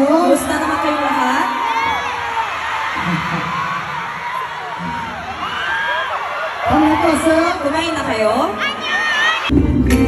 Gusto naman kayong lahat? Kamusta, sir? Kumain na kayo? Anyan!